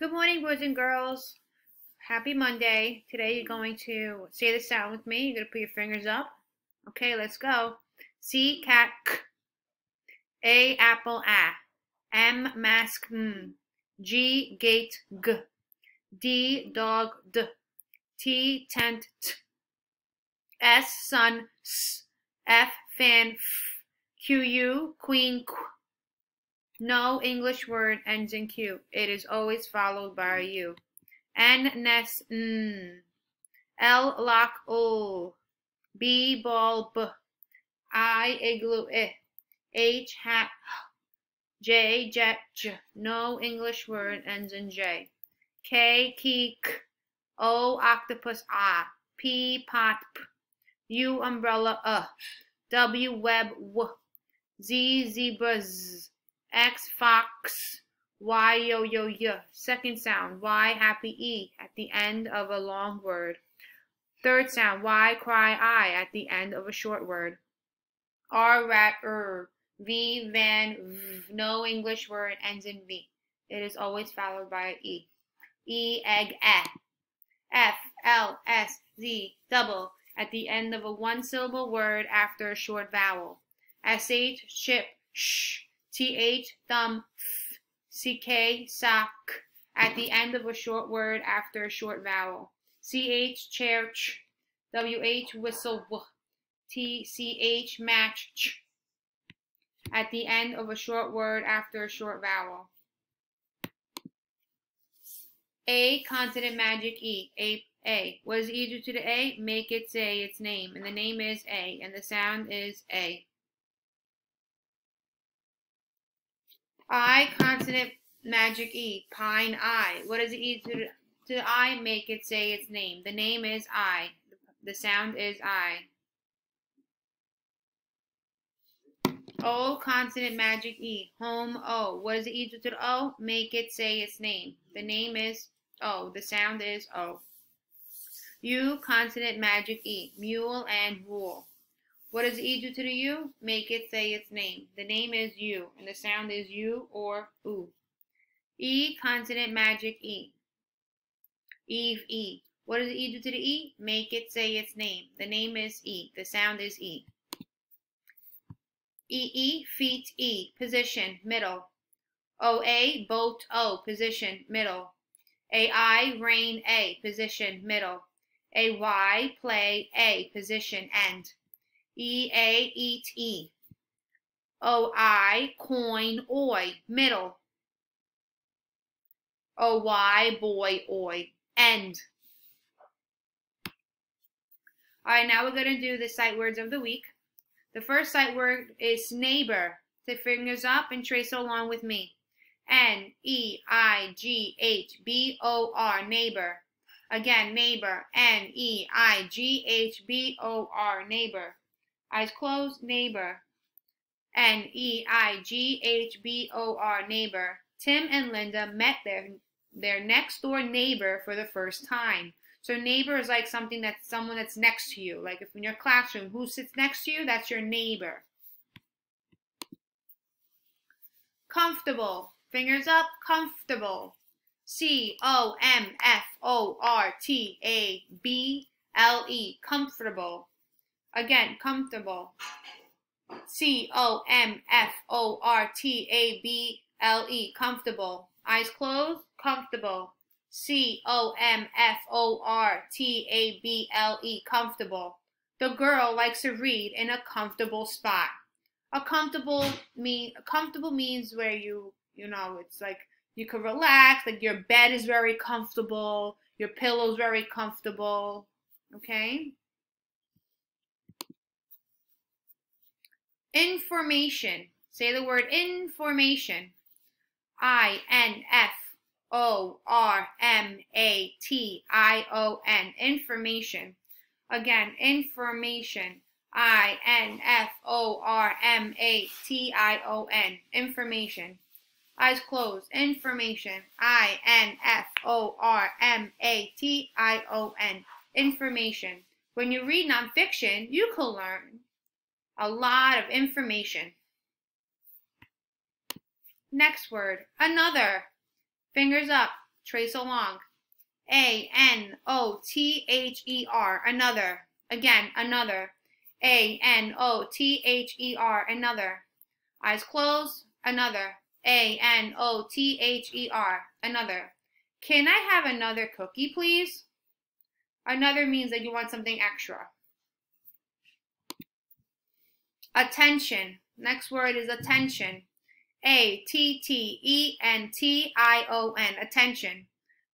Good morning, boys and girls. Happy Monday. Today you're going to say the sound with me. You're going to put your fingers up. Okay, let's go. C, cat, k. A, apple, a. M, mask, m. G, gate, g. D, dog, d. T, tent, t. S, sun, s. F, fan, f. Q, u, queen, qu. No English word ends in Q. It is always followed by a U. N, nest, n. L, lock, ul. B, ball, b. I, igloo, i. H, hat, J, jet, j. No English word ends in J. K, key, k. O, octopus, ah. P, pot, p. U, umbrella, uh. W, web, w. Z, zebra, z. X, fox, Y, yo, yo, yo. Second sound, Y, happy, E, at the end of a long word. Third sound, Y, cry, I, at the end of a short word. R, rat, er. V, van, v. No English word ends in V. It is always followed by E. E, egg, e. F, L, S, Z, double, at the end of a one syllable word after a short vowel. SH, ship, sh. Th, thumb, ck, sock, at the end of a short word after a short vowel. ch, chair, ch, wh, whistle, w, tch, match, ch, at the end of a short word after a short vowel. A, consonant magic E, A, A. What does E do to the A? Make it say its name, and the name is A, and the sound is A. I consonant magic E, pine I. What does it E to, to I make it say its name? The name is I. The sound is I. O consonant magic E, home O. What does it E to the O? Make it say its name. The name is O. The sound is O. U consonant magic E, mule and wool. What does E do to the U? Make it say its name. The name is U, and the sound is U or U. E, consonant magic E. Eve, E. What does E do to the E? Make it say its name. The name is E. The sound is E. E, E, feet, E. Position, middle. O, A, boat, O. Position, middle. A, I, rain, A. Position, middle. A, Y, play, A. Position, end. E A E. O I coin oi middle. O Y boy oi end. All right, now we're going to do the sight words of the week. The first sight word is neighbor. Take fingers up and trace along with me. N E I G H B O R neighbor. Again, neighbor. N E I G H B O R neighbor. Eyes closed, neighbor. N E I G H B O R, neighbor. Tim and Linda met their, their next door neighbor for the first time. So neighbor is like something that's someone that's next to you. Like if in your classroom, who sits next to you? That's your neighbor. Comfortable. Fingers up, comfortable. C O M F O R T A B L E, comfortable. Again, comfortable. C O M F O R T A B L E, comfortable. Eyes closed, comfortable. C O M F O R T A B L E, comfortable. The girl likes to read in a comfortable spot. A comfortable mean comfortable means where you you know it's like you can relax, like your bed is very comfortable, your pillow's very comfortable. Okay? Information. Say the word information. I N F O R M A T I O N. Information. Again, information. I N F O R M A T I O N. Information. Eyes closed. Information. I N F O R M A T I O N. Information. When you read nonfiction, you can learn a lot of information. Next word, another. Fingers up, Trace along. A N O T H E R. Another. Again, another. A N O T H E R. Another. Eyes closed. Another. A N O T H E R. Another. Can I have another cookie, please? Another means that you want something extra. Attention. Next word is attention. A T T E N T I O N. Attention.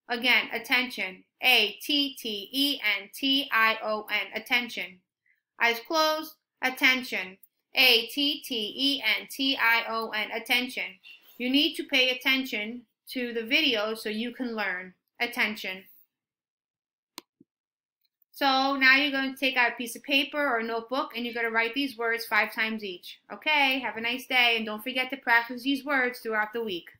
Again, attention. A T T E N T I O N. Attention. Eyes closed. Attention. A T T E N T I O N. Attention. You need to pay attention to the video so you can learn. Attention. So now you're going to take out a piece of paper or a notebook and you're going to write these words five times each. Okay, have a nice day and don't forget to practice these words throughout the week.